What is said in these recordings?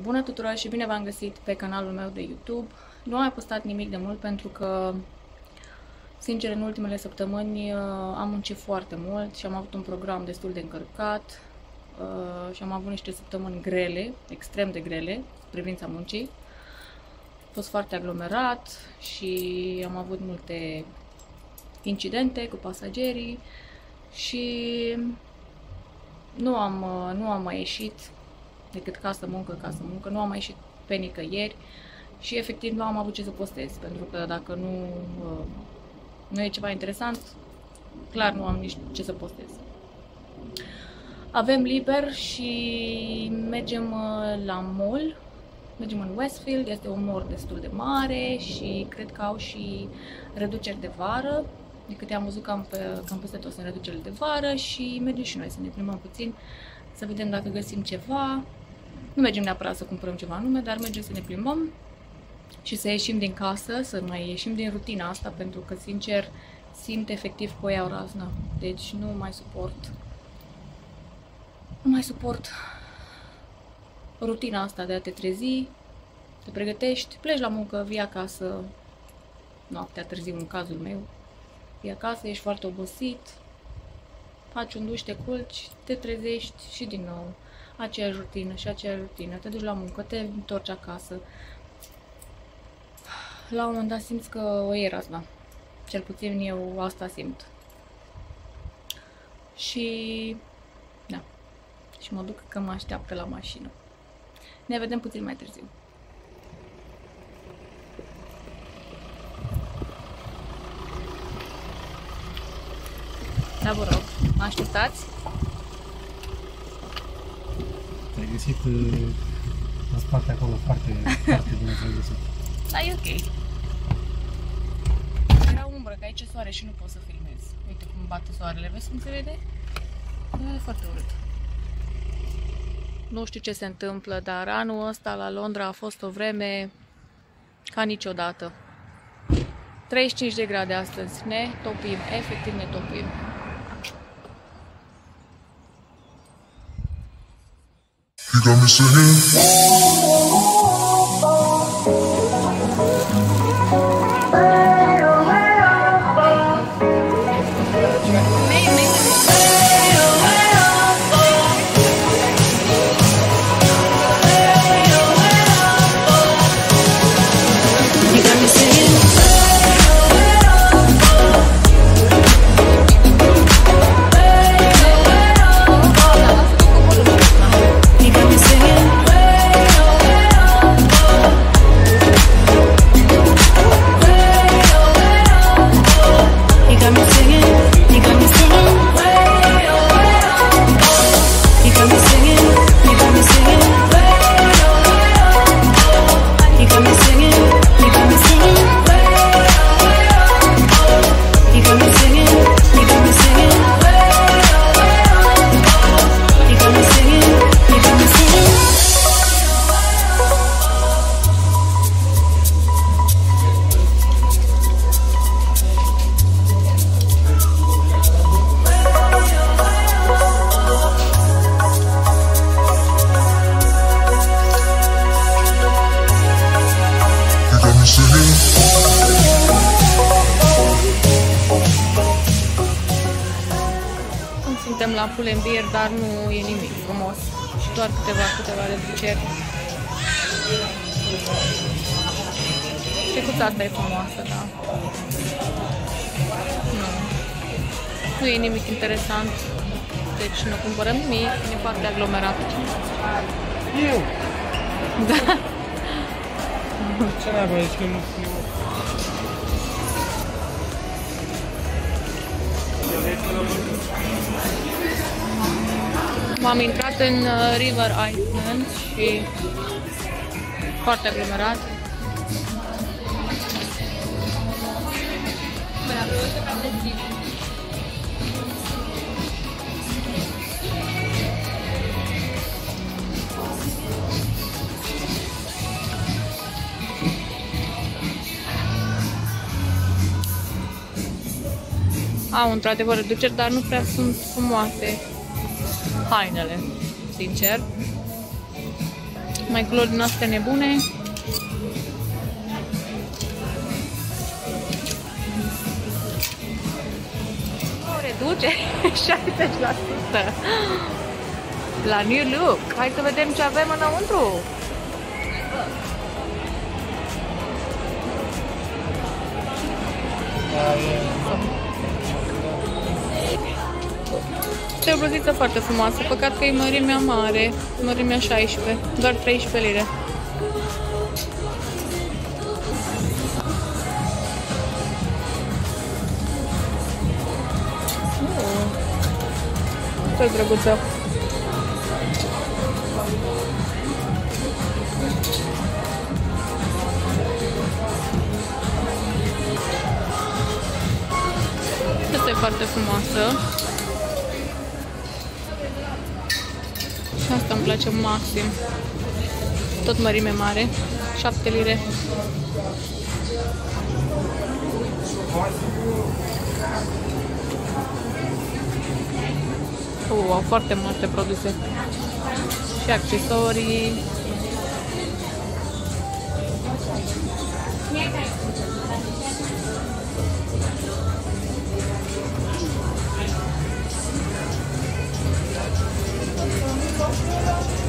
Bună tuturor și bine v-am găsit pe canalul meu de YouTube. Nu am mai postat nimic de mult pentru că, sincer, în ultimele săptămâni uh, am muncit foarte mult și am avut un program destul de încărcat uh, și am avut niște săptămâni grele, extrem de grele, privința muncii. A fost foarte aglomerat și am avut multe incidente cu pasagerii și nu am, uh, nu am mai ieșit decât casă, muncă, casă, muncă. Nu am mai ieșit pe nicăieri și efectiv nu am avut ce să postez, pentru că dacă nu, uh, nu e ceva interesant, clar nu am nici ce să postez. Avem liber și mergem uh, la mall, mergem în Westfield, este un mall destul de mare și cred că au și reduceri de vară, de câte am văzut cam, pe, cam peste tot sunt reducerile de vară și mergem și noi să ne plimbăm puțin, să vedem dacă găsim ceva. Nu mergem neapărat să cumpărăm ceva anume, dar mergem să ne plimbăm și să ieșim din casă, să mai ieșim din rutina asta, pentru că, sincer, simt efectiv că o iau razna. Deci nu mai suport. Nu mai suport rutina asta de a te trezi, te pregătești, pleci la muncă, vii acasă, noaptea târziu în cazul meu, vii acasă, ești foarte obosit, faci un duș, te culci, te trezești și din nou aceeași rutină și aceeași rutină, te duci la muncă, te întorci acasă. La un moment dat simți că o iei razna. Cel puțin eu asta simt. Și da. Și mă duc că mă așteaptă la mașină. Ne vedem puțin mai târziu. Da, vă rog, mă așteptați? Ai găsit uh, în spate acolo foarte, foarte bine ți-ai găsit. Da, e ok. Era umbră, că aici e soare și nu pot să filmez. Uite cum bate soarele, vezi cum se vede? E foarte urât. Nu știu ce se întâmplă, dar anul ăsta la Londra a fost o vreme ca niciodată. 35 de grade astăzi, ne topim, efectiv ne topim. You got me singing. Suntem la Pull&Bear, dar nu e nimic frumos. Și doar câteva, câteva reduceri. Stecuța asta e frumoasă, da. Nu. Nu e nimic interesant. Deci nu cumpărăm nimic, e foarte aglomerat. Eu! Da. Ce n-ai băieți că nu sunt eu? M-am intrat în uh, River Island și foarte aglomerat. Au într-adevăr reduceri, dar nu prea sunt frumoase hainele, sincer. Mai culori din astea nebune. O reducere 60% la New Look. Hai să vedem ce avem înăuntru. Este o bluziță foarte frumoasă, păcat că e mărimea mare, mărimea 16, doar 13 lire. Ce drăguță! Asta e foarte frumoasă. Asta îmi place maxim. Tot mărime mare. 7 lire. Uh, au foarte multe produse. Și accesorii. よし!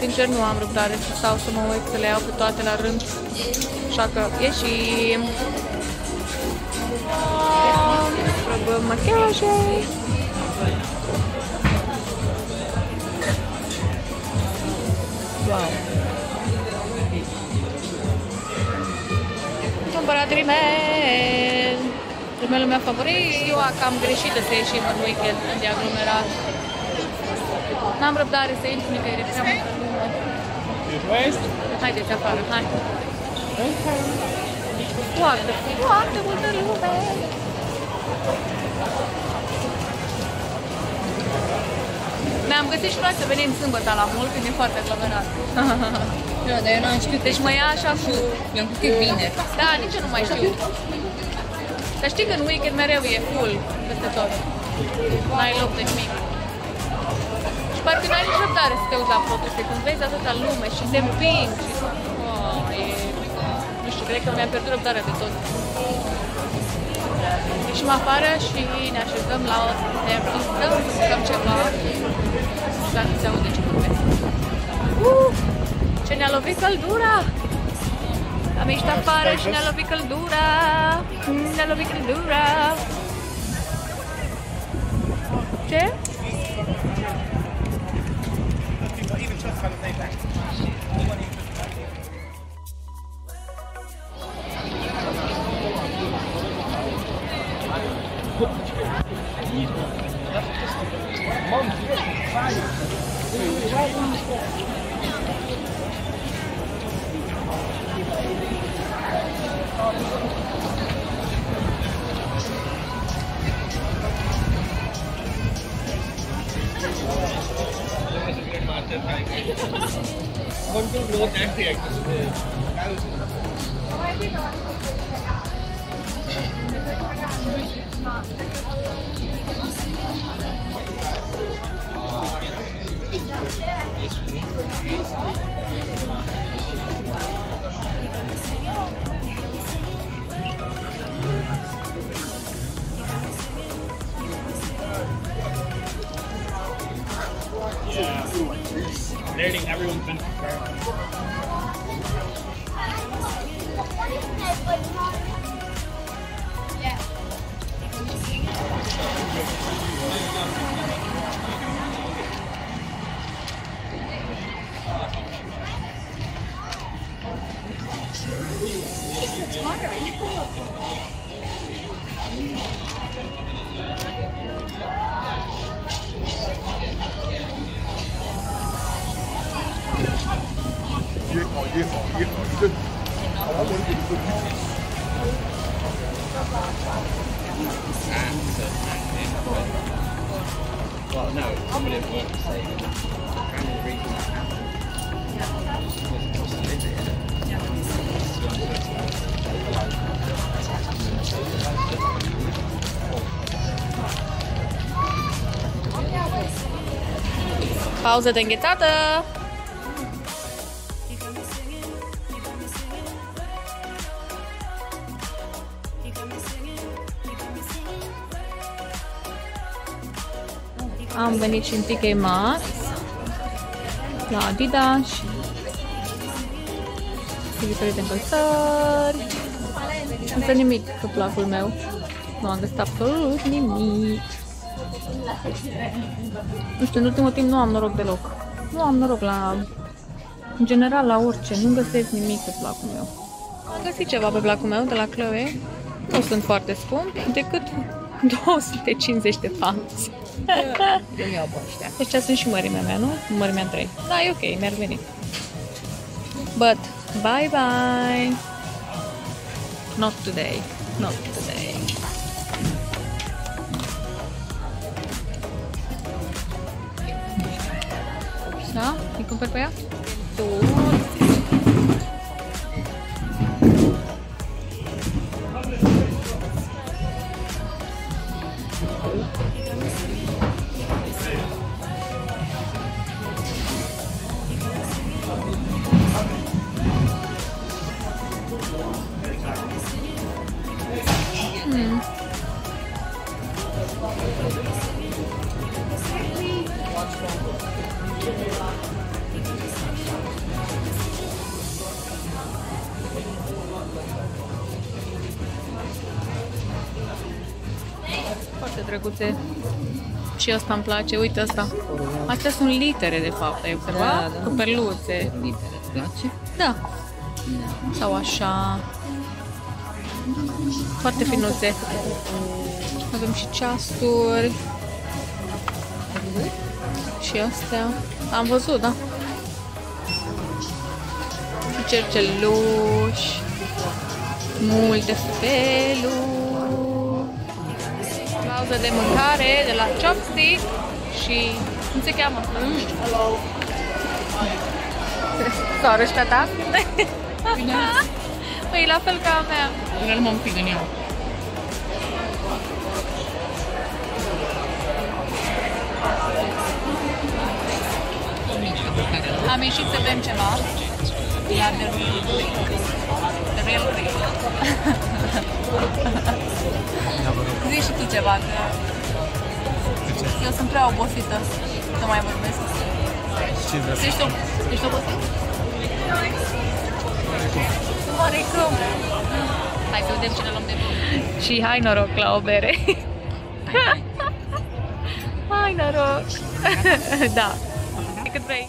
Sincer, nu am răbdare să stau să mă uit să le iau pe toate la rând. Așa că ieșim. Probăm machiaje. Wow. Cumpărat rimel. Rimelul meu favorit. Eu cam greșită să ieșim în weekend de aglomerat. N-am răbdare să intru nicăieri, e prea multă lume. Haideți afară, hai. Foarte, foarte multă lume. Ne-am găsit și noi să venim sâmbătă la mult, când e foarte aglomerat. Da, dar eu n-am știut. Deci mă ia așa cu... Eu am crezut că e vineri. Da, nici eu nu mai știu. Dar știi că în weekend mereu e full peste tot. N-ai loc de nimic. Și parcă n-ai nici răbdare să te uiți la produse, când vezi atâta lume și te împing și... Oh, e... Nu știu, cred că mi-am pierdut răbdarea de tot. Ieșim afară și ne așezăm la o terasă să mâncăm ceva. Dacă se aude ce vorbesc. Uh, ce ne-a lovit căldura! Am ieșit afară și ne-a lovit căldura! Ne-a lovit căldura! Ce? Isso. Pauză de înghețată! Am venit și în TK Maxx la Adidas și și diferite încălțări. Însă nimic pe placul meu. Nu am găsit absolut nimic. Nu știu, în ultimul timp nu am noroc deloc. Nu am noroc la... În general, la orice. Nu găsesc nimic pe placul meu. Am găsit ceva pe placul meu de la Chloe. Nu sunt foarte scump, decât 250 de pounds. Eu iau pe ăștia. Ăștia sunt și mărimea mea, nu? Mărimea 3. Da, e ok, mi-ar veni. But, bye bye! Not today. Not today. Da? Îi cumperi pe ea? Foarte drăguțe. Și ăsta îmi place. Uite ăsta. Astea sunt litere, de fapt, ai observat? Da, da. Cu perluțe. Litere, îți place? Da. Sau așa. Foarte finuțe. Avem și ceasuri. Și astea. Am văzut, da. Și cerceluși. Multe feluri. Pauză de mâncare de la Chopstick și... Cum se cheamă? Mm. Sorăștea ta? Păi la fel ca a mea. Eu nu m-am pic în ea. Am ieșit să bem ceva. La The Real Greek. The Real Greek. Zici și tu ceva, că eu sunt prea obosită să mai vorbesc. Ce vrea să Ești, ob- ești obosit? Oarecum. Hai să vedem cine luăm de bun. Și hai noroc la o bere. hai noroc. da. Cât vrei.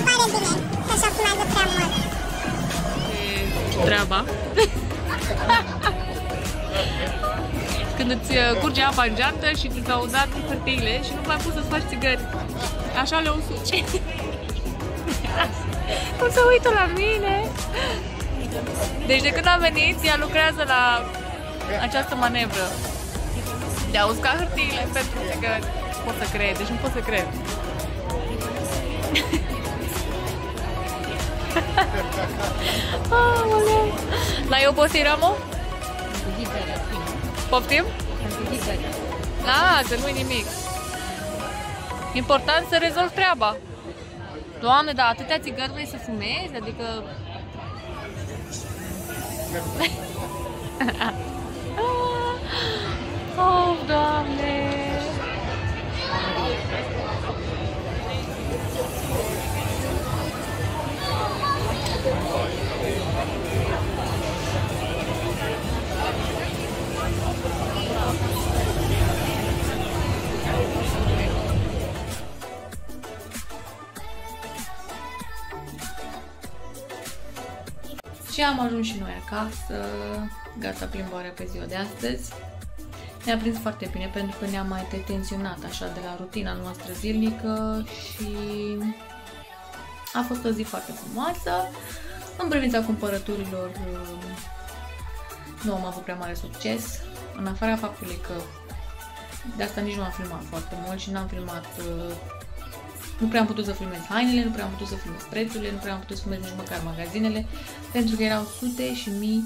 Îmi pare bine că treaba. Când îți uh, curge apa în geantă și ți s-au dat hârtiile și nu mai poți să-ți faci țigări. Așa le usuci. Cum se uită la mine? Deci de când a venit, ea lucrează la această manevră de a usca hârtiile pentru țigări. Nu pot să cred, deci nu pot să cred. Aoleu. L-ai obosit, Ramo? Poftim? Lasă, nu-i nimic. Important să rezolv treaba. Doamne, dar atâtea țigări vrei să fumezi? Adică... oh, Doamne! Și am ajuns și noi acasă, gata plimbarea pe ziua de astăzi. Ne-a prins foarte bine pentru că ne-am mai detenționat așa de la rutina noastră zilnică și a fost o zi foarte frumoasă. În privința cumpărăturilor nu am avut prea mare succes, în afara faptului că de asta nici nu am filmat foarte mult și n-am filmat nu prea am putut să filmez hainele, nu prea am putut să filmez prețurile, nu prea am putut să filmez nici măcar magazinele, pentru că erau sute și mii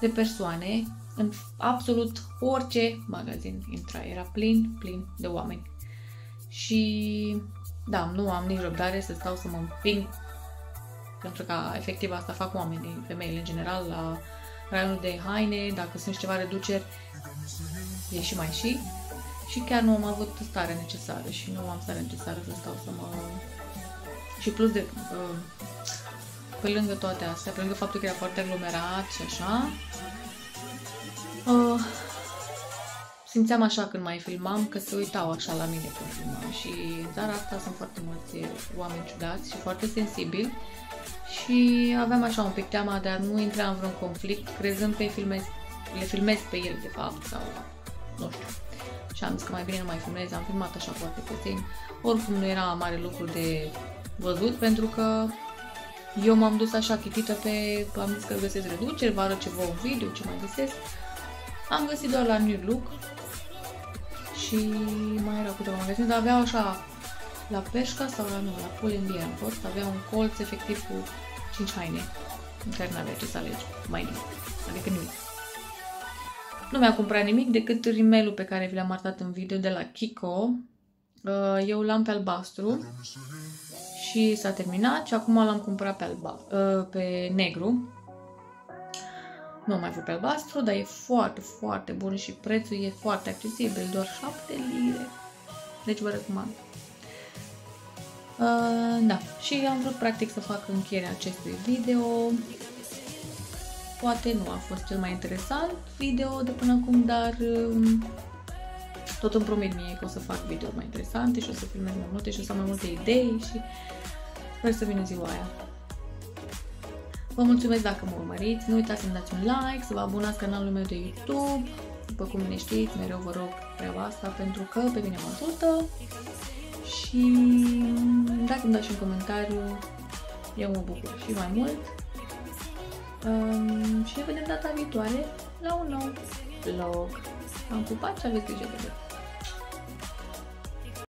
de persoane în absolut orice magazin intra. Era plin, plin de oameni. Și da, nu am nici răbdare să stau să mă împing pentru că efectiv asta fac oamenii, femeile în general, la raionul de haine, dacă sunt ceva reduceri, e și mai și. Și chiar nu am avut starea necesară și nu am starea necesară să stau să mă... Și plus de... Uh, pe lângă toate astea, pe lângă faptul că era foarte aglomerat și așa, uh, simțeam așa când mai filmam că se uitau așa la mine când filmam și în țara asta sunt foarte mulți oameni ciudați și foarte sensibili și aveam așa un pic teama de a nu intra în vreun conflict crezând că îi filmez, le filmez pe el de fapt sau nu știu și am zis că mai bine nu mai filmez, am filmat așa foarte puțin. Oricum nu era mare lucru de văzut pentru că eu m-am dus așa chitită pe, am zis că găsesc reduceri, vă arăt ceva un video, ce mai găsesc. Am găsit doar la New Look și mai erau câteva magazine, dar aveau așa la Peșca sau la nu, la Pull&Bear am fost, avea un colț efectiv cu 5 haine în care n-avea ce să alegi, mai nimic, adică nimic. Nu mi-a cumpărat nimic decât rimelul pe care vi l-am arătat în video de la Kiko. Uh, eu l-am pe albastru și s-a terminat și acum l-am cumpărat pe, alba, uh, pe negru. Nu am mai avut pe albastru, dar e foarte, foarte bun și prețul e foarte accesibil, doar 7 lire. Deci vă recomand. Uh, da, și am vrut practic să fac încheierea acestui video. Poate nu a fost cel mai interesant video de până acum, dar um, tot îmi promit mie că o să fac video mai interesante și o să filmez mai multe și o să am mai multe idei și sper să vină ziua aia. Vă mulțumesc dacă mă urmăriți, nu uitați să-mi dați un like, să vă abonați canalul meu de YouTube, după cum bine știți, mereu vă rog treaba asta pentru că pe mine mă ajută și dacă îmi dați și un comentariu, eu mă bucur și mai mult. Um, și ne vedem data viitoare la un nou vlog. Am pupat și aveți grijă de voi.